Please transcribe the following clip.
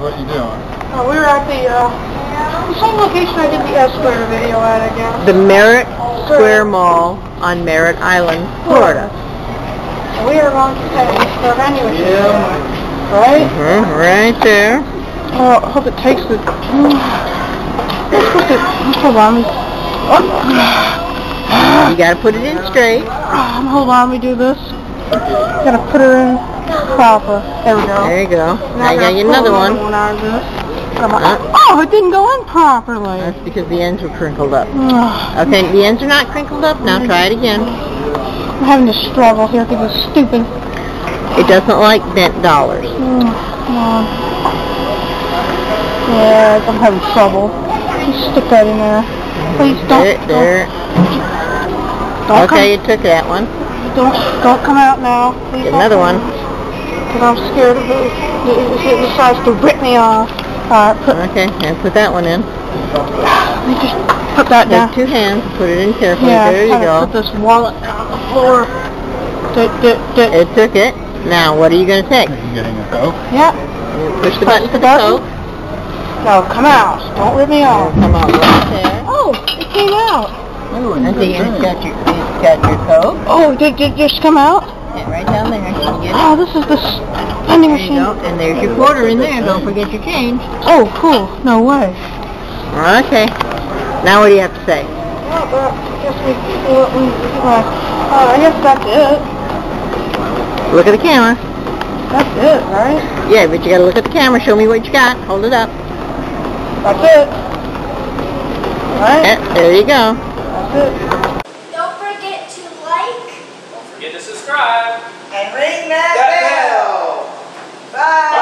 what you doing? Uh, we were at the, uh, the same location I did the Esquire video at, I guess. The Merritt Square Mall on Merritt Island, Florida. And we are going to pay for venue. Right? Mhm, Right there. Oh, I hope it takes the... Let's put it... Hold on. Oh. You gotta put it in straight. Um, hold on, we do this. Gotta put it in proper. There we go. There you go. Now you gotta get another one. out of this. Uh. Oh, it didn't go in properly. That's because the ends were crinkled up. Okay, the ends are not crinkled up. Now try it again. I'm having to struggle here because it's stupid. It doesn't like bent dollars. Mm, come on. Yeah, I'm having trouble. Just stick that in there. Please don't. There, there. Don't, don't Okay, you took that one. Don't, don't come out now. Please Get another one. Because I'm scared of it. It, it decides to rip me off. Alright, put, Okay, and put that one in. let me just put that Take down. two hands, put it in carefully. Yeah, there you go. put this wallet on the floor. It took it. Now, what are you going to take? You getting a Coke? yeah. Push the button for the. Coke. No, come out. Don't rip me off. Come on, right there. Oh, it came out. Ooh, And you see, good got your, it's got your Coke. Oh, did, did it just come out? Yeah, right down there. Can you get it? Oh, this is the vending There you machine. go. And there's your quarter in there. Don't forget your change. Oh, cool. No way. Okay. Now what do you have to say? Well, but we, we, uh, uh, I guess that's it. Look at the camera. That's it, right? Yeah, but you gotta look at the camera. Show me what you got. Hold it up. That's it. Alright? Eh, there you go. That's it. Don't forget to like. Don't forget to subscribe. And ring that, that bell. bell. Bye.